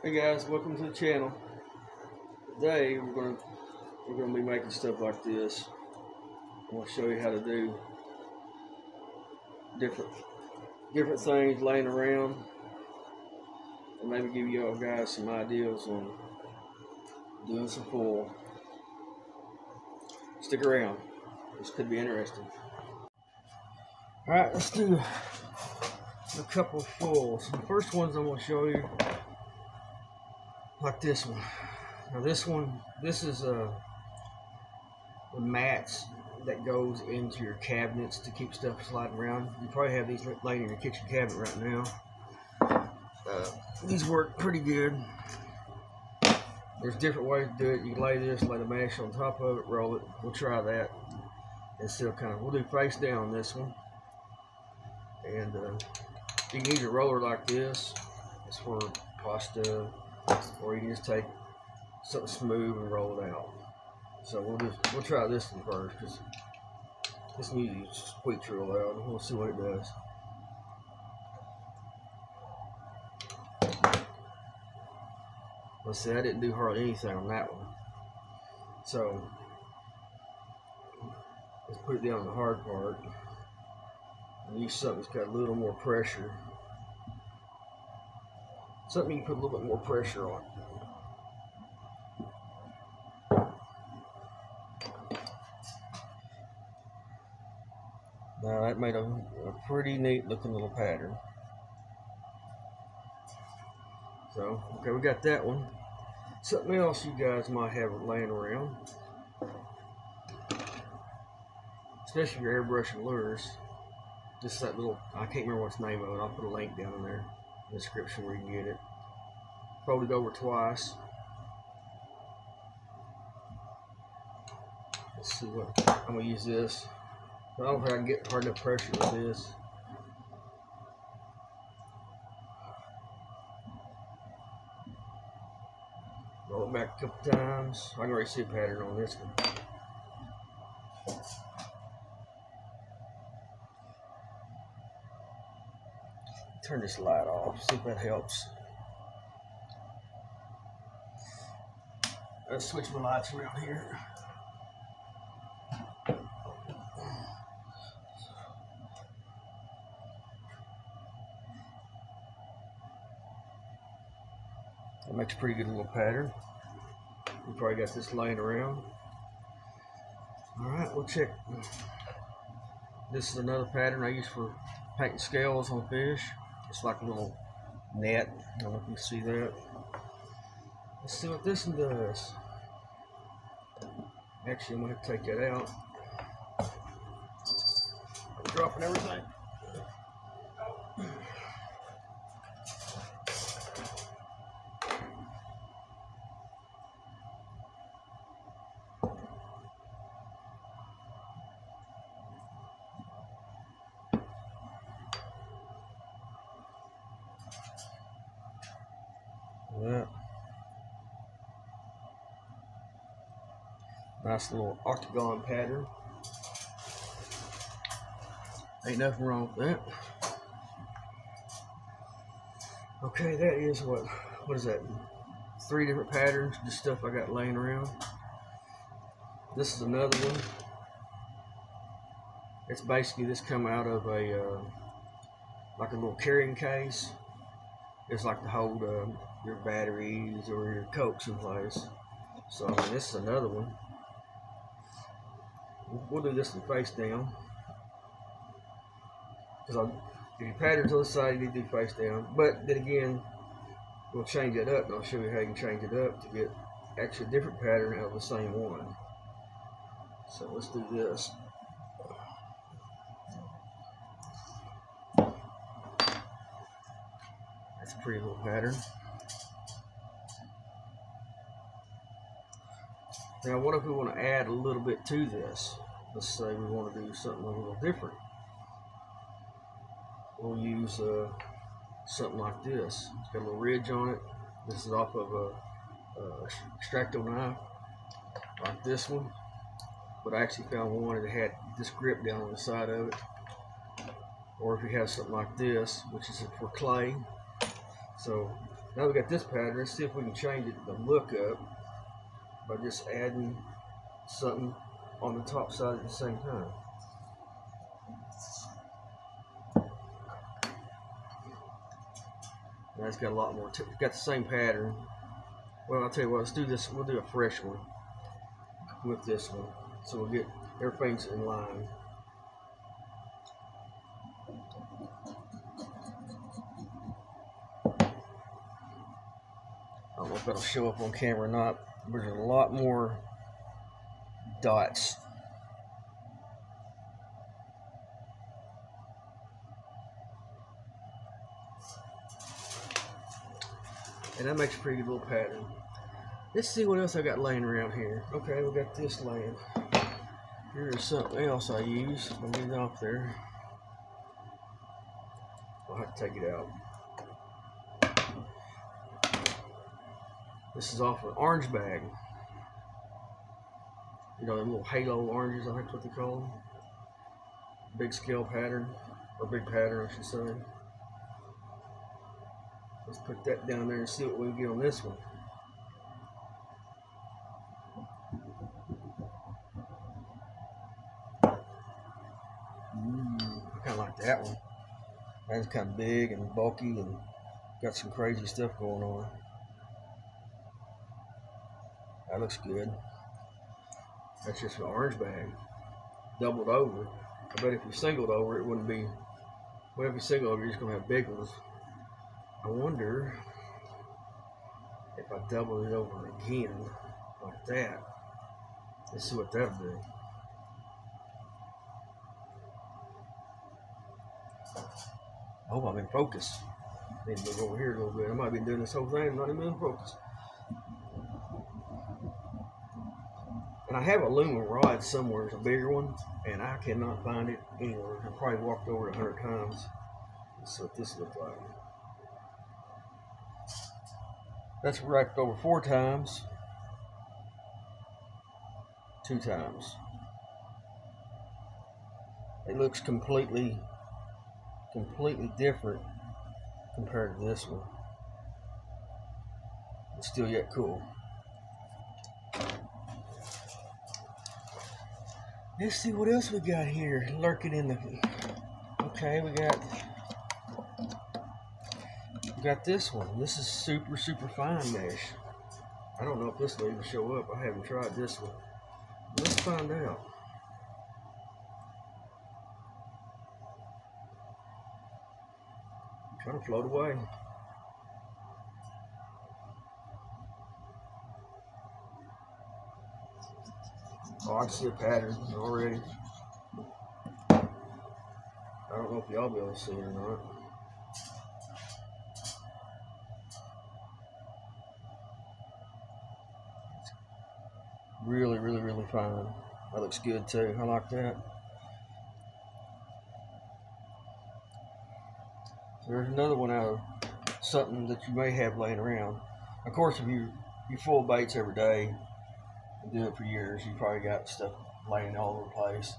Hey guys, welcome to the channel. Today we're gonna we're gonna be making stuff like this. I'm gonna show you how to do different different things laying around and maybe give you all guys some ideas on doing some foil. Stick around. This could be interesting. Alright, let's do a couple of. The first ones I'm gonna show you like this one. Now this one, this is uh, the mats that goes into your cabinets to keep stuff sliding around. You probably have these laying in your kitchen cabinet right now. Uh, these work pretty good. There's different ways to do it. You can lay this, lay the mesh on top of it, roll it. We'll try that. And still kind of, we'll do face down this one. And uh, you can use a roller like this. It's for pasta, or you can just take something smooth and roll it out. So we'll just we'll try this one first because this music squeaks real loud. We'll see what it does. Let's see, I didn't do hardly anything on that one. So let's put it down on the hard part and use something that's got a little more pressure. Something you can put a little bit more pressure on. Now that made a, a pretty neat looking little pattern. So, okay, we got that one. Something else you guys might have laying around. Especially your you're airbrushing lures. Just that little, I can't remember what's name of it. I'll put a link down in there description where you can get it. Fold it over twice. Let's see what, I'm to use this. I don't think I can get hard enough pressure with this. Roll it back a couple times. I can already see a pattern on this one. Turn this light off, see if that helps. Let's switch my lights around here. That makes a pretty good little pattern. We probably got this laying around. Alright, we'll check. This is another pattern I use for painting scales on fish. It's like a little net. I don't know if you can see that. Let's see what this one does. Actually, I'm going to take that out. I'm dropping everything. Nice little octagon pattern. Ain't nothing wrong with that. Okay, that is what, what is that? Three different patterns, just stuff I got laying around. This is another one. It's basically this come out of a, uh, like a little carrying case. It's like to hold uh, your batteries or your cokes in place. So I mean, this is another one. We'll do this face down. Because if you pattern to the side, you need to do face down. But then again, we'll change it up and I'll show you how you can change it up to get actually a different pattern out of the same one. So let's do this. That's a pretty little pattern. Now, what if we want to add a little bit to this? Let's say we want to do something a little different. We'll use uh, something like this. It's got a little ridge on it. This is off of a, a X-Acto knife, like this one. But I actually found one that had this grip down on the side of it. Or if you have something like this, which is for clay. So Now we got this pattern. Let's see if we can change it to look up by just adding something on the top side at the same time. It's got a lot more. Got the same pattern. Well, I'll tell you what. Let's do this. We'll do a fresh one with this one, so we'll get everything's in line. I don't know if that'll show up on camera or not. There's a lot more dots. And that makes a pretty good little pattern. Let's see what else I got laying around here. Okay, we got this laying. Here's something else I use. I'll get it off there. I'll have to take it out. This is off an orange bag. You know, them little halo oranges, I think that's what they call them. Big scale pattern, or big pattern, I should say. Let's put that down there and see what we get on this one. Mm, I kind of like that one. That's kind of big and bulky and got some crazy stuff going on. That looks good. That's just an orange bag. Doubled over. I bet if you singled over, it wouldn't be. Well, if you single over, you're just going to have big ones. I wonder if I double it over again, like that. Let's see what that'll do. I hope I'm in focus. Need to move over here a little bit. I might be doing this whole thing, not even in focus. And I have a aluminum rod somewhere, it's a bigger one, and I cannot find it anywhere. I probably walked over it a hundred times. Let's what this looks like. That's racked over four times. Two times. It looks completely, completely different compared to this one. It's still yet cool. Let's see what else we got here lurking in the. Okay, we got we got this one. This is super super fine mesh. I don't know if this will even show up. I haven't tried this one. Let's find out. Trying to float away. Oh, I can see a pattern already. I don't know if y'all be able to see it or not. Really, really, really fine. That looks good too. I like that. There's another one out of something that you may have laying around. Of course, if you you foil baits every day, do it for years, you probably got stuff laying all over the place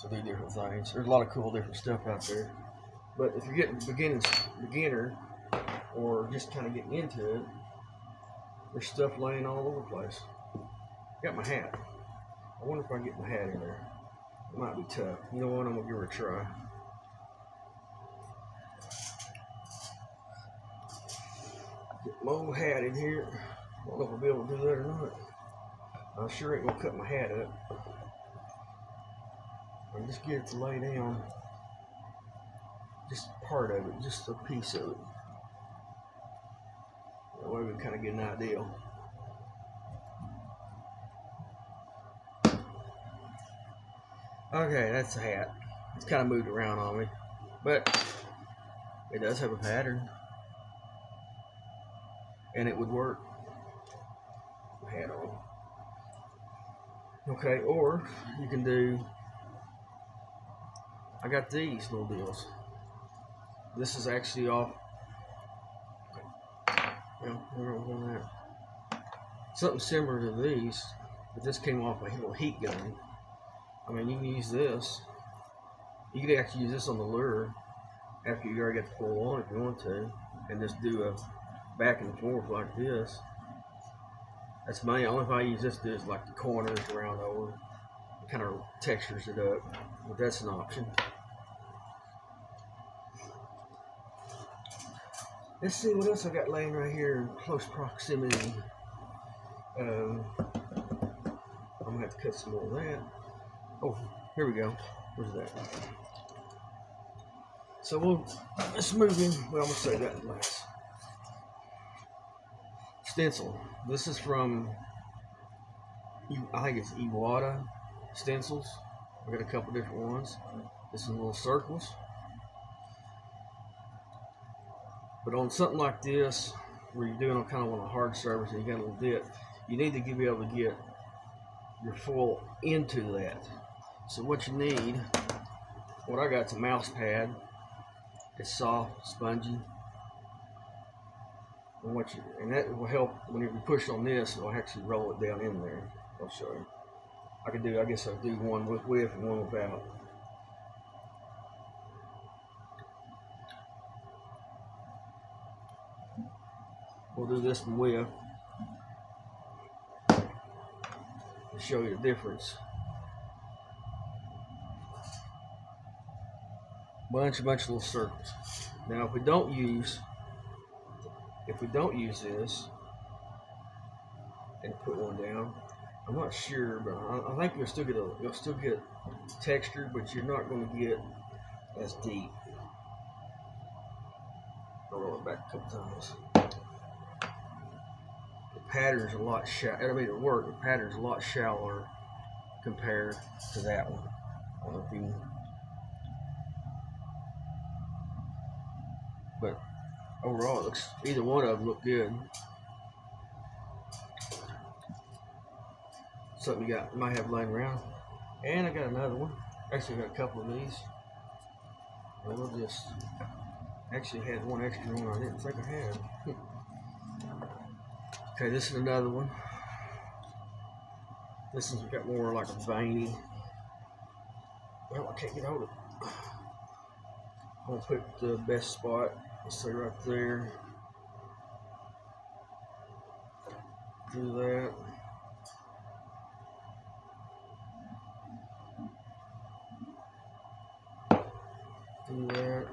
to do different things. There's a lot of cool different stuff out there. But if you're getting beginners, beginner, or just kind of getting into it, there's stuff laying all over the place. Got my hat. I wonder if I can get my hat in there. It might be tough. You know what? I'm gonna give her a try. Get my old hat in here. I don't know if I'll be able to do that or not. I sure ain't gonna cut my hat up. I just get it to lay down. Just part of it, just a piece of it. That way we kind of get an idea. Okay, that's the hat. It's kind of moved around on me, but it does have a pattern, and it would work. Hat on. Okay, or you can do. I got these little deals. This is actually off. Yeah, we're that. Something similar to these, but this came off a little heat gun. I mean, you can use this. You could actually use this on the lure after you already got the pole on if you want to, and just do a back and forth like this. That's my only if I use this do is like the corners around over. Kind of textures it up, but that's an option. Let's see what else I got laying right here in close proximity. Um, I'm gonna have to cut some more of that. Oh, here we go. Where's that? So we'll let's move in. Well, I'm gonna say that last. Stencil. This is from I think it's Iwata stencils. I got a couple different ones. This is little circles. But on something like this, where you're doing kind of on a hard surface and you got a little dip, you need to be able to get your foil into that. So what you need, what I got is a mouse pad. It's soft, spongy. And what you and that will help when you push on this, it'll actually roll it down in there. I'll show you. I could do I guess I'll do one with with and one without. We'll do this one with to show you the difference. Bunch, bunch of little circles. Now, if we don't use, if we don't use this and put one down, I'm not sure, but I, I think you'll still get a, you'll still get texture, but you're not going to get as deep. I'll roll it back a couple times The pattern's a lot shallow. I mean, it work. The pattern's a lot shallower compared to that one. I don't know if you, overall, looks either one of them look good. Something you got might have laying around, and I got another one. Actually, I got a couple of these. we'll just actually had one extra one I didn't think I had. Okay, this is another one. This one's got more like a veiny. Well, I can't get hold of it. I'm gonna put the best spot. Say right there. Do that. Do that.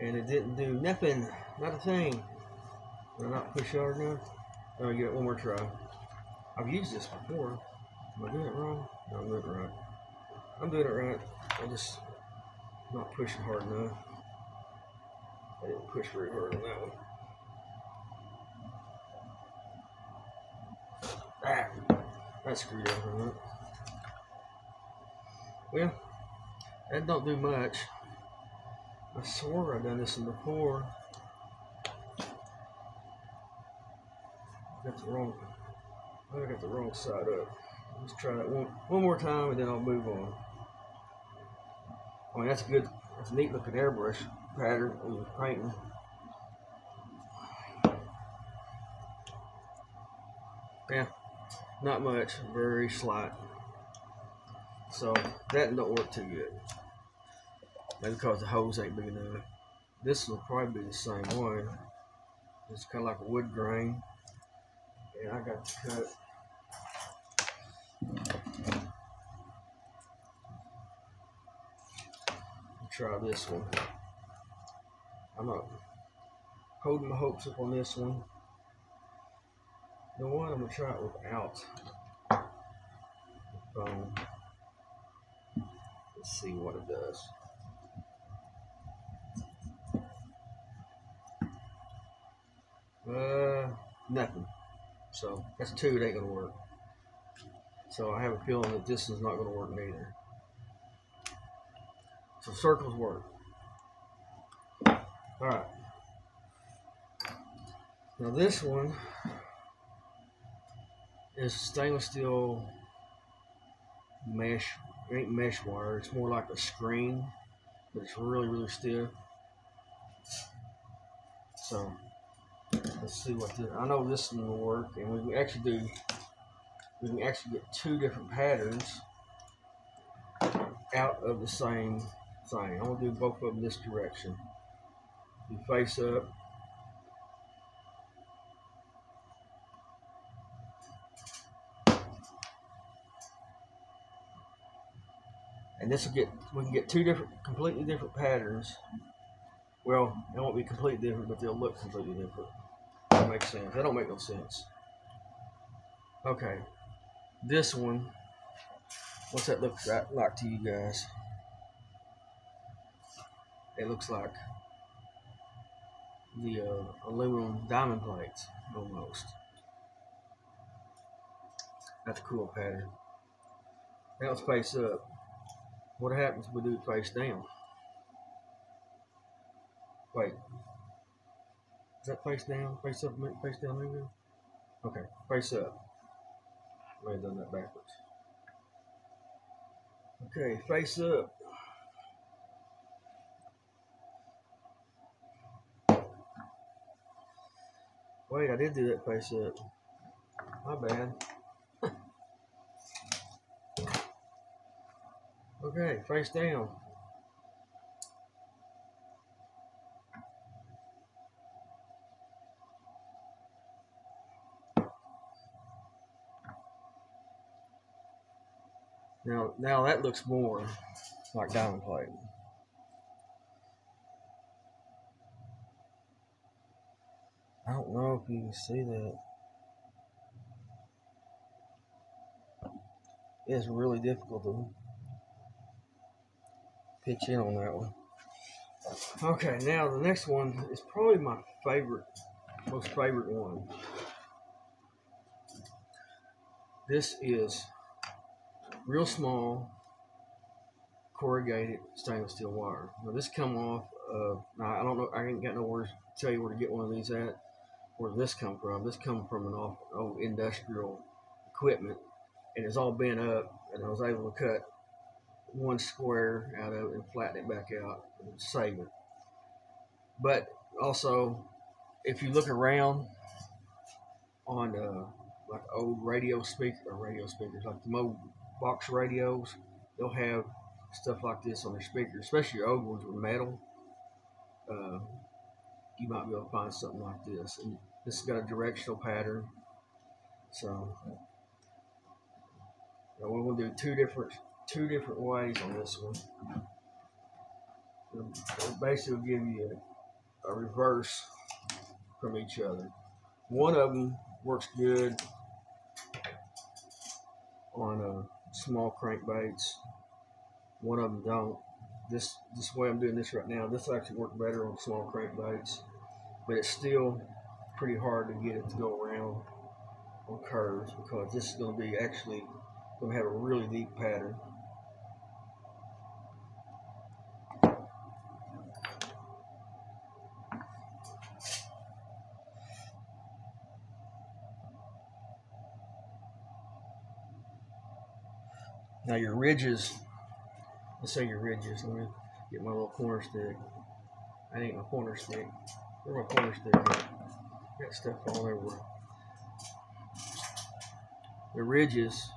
And it didn't do nothing. Not a thing. Did I not push hard enough? Me get it one more try. I've used this before. Am I doing it wrong? No, I'm doing it right. I'm doing it right. I just not pushing hard enough. I didn't push very hard on that one. Ah, that screwed up that. Well, that don't do much. I swore I'd done this one before. got the wrong, I got the wrong side up. Let's try that one, one more time and then I'll move on. I mean, that's good. That's a neat looking airbrush pattern when you're painting. Yeah, not much, very slight. So that don't work too good. Maybe because the hose ain't big enough. This will probably be the same one. It's kind of like a wood grain. And I got to cut. Try this one. I'm not holding my hopes up on this one. Know what? I'm gonna try it without bone. Let's see what it does. Uh, nothing. So that's two, it ain't gonna work. So I have a feeling that this is not gonna work neither. So circles work. Alright. Now this one is stainless steel mesh, it ain't mesh wire, it's more like a screen, but it's really, really stiff. So Let's see what this, I know this one will work, and we can actually do, we can actually get two different patterns out of the same I'm gonna do both of them this direction. You face up. And this will get, we can get two different, completely different patterns. Well, they won't be completely different, but they'll look completely different. That makes sense. That don't make no sense. Okay. This one, what's that look like to you guys? It looks like the uh, aluminum diamond plates, almost. That's a cool pattern. Now let's face up. What happens if we do face down? Wait. Is that face down? Face up, face down, maybe? Okay, face up. I may have done that backwards. Okay, face up. Wait, I did do that face up. My bad. okay, face down. Now, now that looks more like diamond plate. I don't know if you can see that. It's really difficult to pitch in on that one. Okay, now the next one is probably my favorite, most favorite one. This is real small corrugated stainless steel wire. Now this come off of, I don't know, I ain't got nowhere to tell you where to get one of these at. Where this come from? This come from an old, old industrial equipment and it's all bent up and I was able to cut one square out of it and flatten it back out and save it. But also, if you look around on uh, like old radio speaker or radio speakers, like the old box radios, they'll have stuff like this on their speakers, especially your old ones with metal. Uh, you might be able to find something like this. And this has got a directional pattern. So we're going to do two different two different ways on this one. It'll basically give you a, a reverse from each other. One of them works good on uh, small crankbaits. One of them don't. This this way I'm doing this right now. This actually works better on small crankbaits, but it's still pretty hard to get it to go around on curves because this is going to be actually going to have a really deep pattern. Now your ridges, let's say your ridges, let me get my little corner stick. I ain't my corner stick. Where's my corner stick? Got stuff all over. The ridges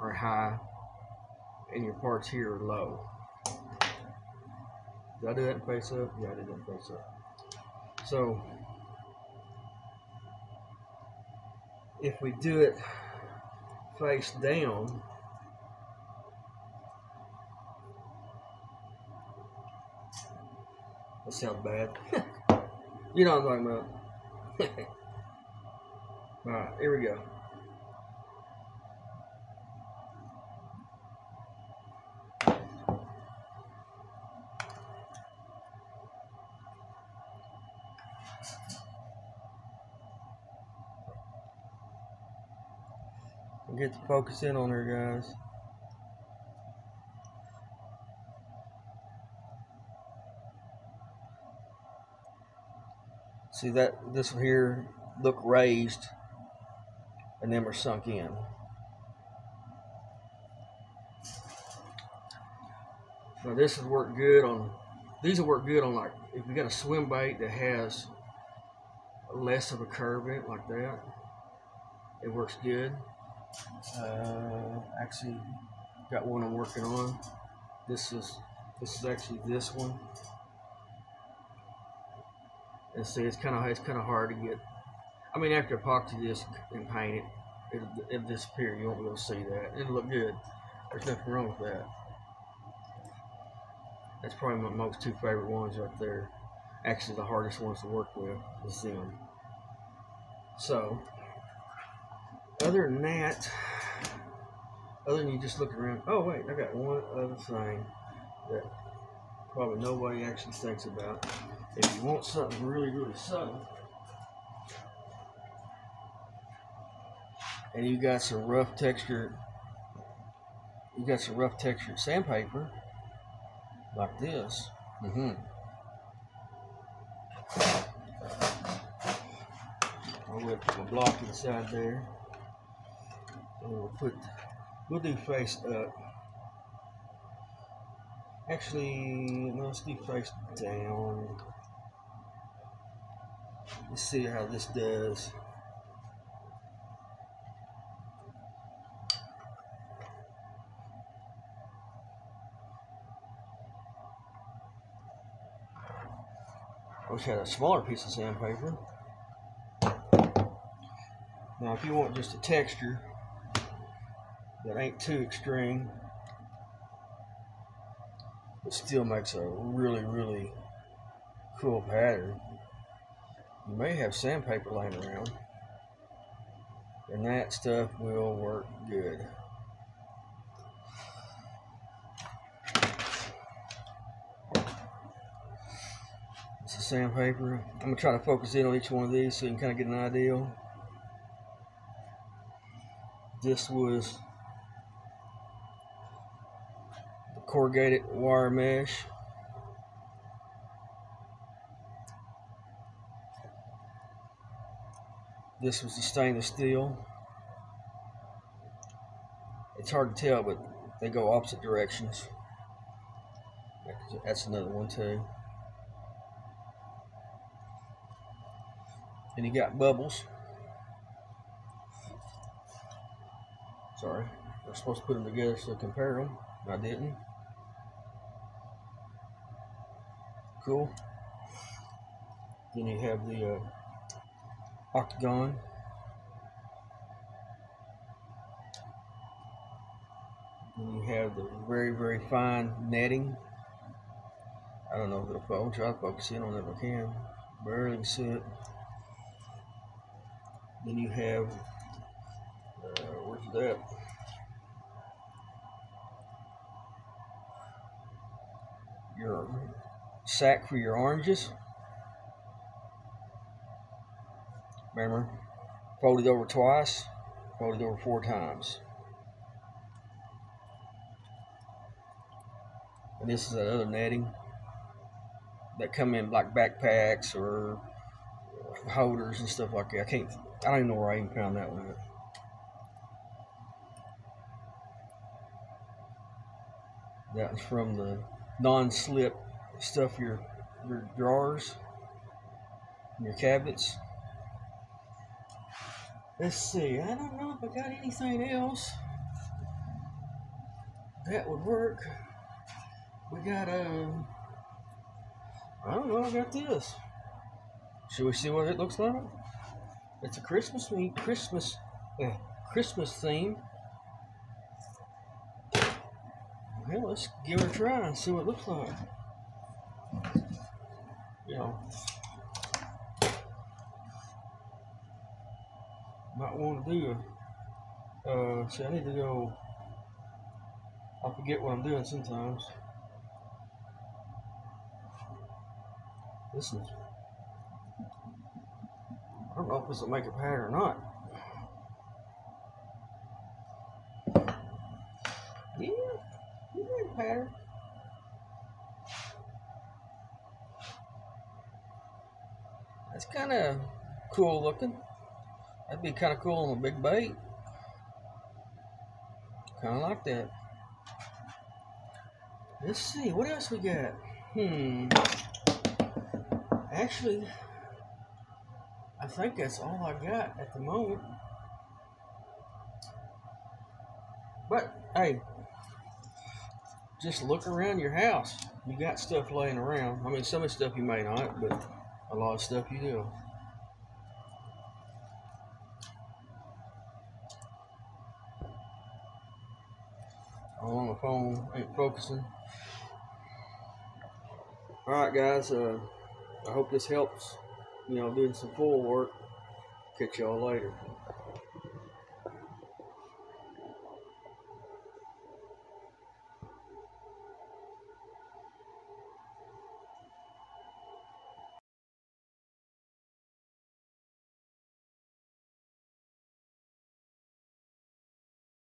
are high and your parts here are low. Did I do that face up? Yeah, I did that face up. So, if we do it face down, that sounds bad. you know what I'm talking about. Alright, here we go. get to focus in on her, guys. See that this one here look raised and then we're sunk in. Now this would work good on these will work good on like if you got a swim bait that has less of a curve in it like that. It works good. Uh, actually, got one I'm working on. This is this is actually this one. And see, it's kind of it's kind of hard to get. I mean, after epoxy this and paint it, it'll, it'll disappear. You won't be able to see that. It'll look good. There's nothing wrong with that. That's probably my most two favorite ones right there. Actually, the hardest ones to work with is them. So, other than that, other than you just look around, oh wait, I got one other thing that probably nobody actually thinks about. If you want something really, really subtle, and you got some rough texture, you got some rough textured sandpaper, like this. Mm-hmm. I will put my block inside there. And we'll put, we'll do face up. Actually, no, let's do face down. Let's see how this does. Wish I had a smaller piece of sandpaper. Now, if you want just a texture that ain't too extreme, it still makes a really, really cool pattern. You may have sandpaper laying around, and that stuff will work good. It's a sandpaper. I'm gonna try to focus in on each one of these so you can kind of get an idea. This was the corrugated wire mesh. This was the stainless steel. It's hard to tell, but they go opposite directions. That's another one too. And you got bubbles. Sorry, I was supposed to put them together so compare them. I didn't. Cool. Then you have the uh, octagon. Then you have the very, very fine netting. I don't know if it'll. I'll try to focus in on it if I can. Barely see. Then you have, uh, where's that? Your sack for your oranges. Remember, folded over twice, folded over four times. And this is that other netting that come in like backpacks or holders and stuff like that. I can't, I don't even know where I even found that one at. That was from the non-slip stuff your your drawers, your cabinets. Let's see. I don't know if I got anything else that would work. We got um. I don't know. I got this. Should we see what it looks like? It's a Christmas theme. Christmas. Uh, Christmas theme. Well, let's give it a try and see what it looks like. You know, might want to do uh, see, I need to go, I forget what I'm doing sometimes. This is, I don't know if this will make a pattern or not. Yeah, you made a pattern. That's kind of cool looking. That'd be kind of cool on a big bait. Kind of like that. Let's see, what else we got? Hmm. Actually, I think that's all I got at the moment. But, hey, just look around your house. You got stuff laying around. I mean, some of the stuff you may not, but a lot of stuff you do. On the phone, ain't focusing. Alright guys, uh, I hope this helps, you know, doing some foil work. Catch y'all later.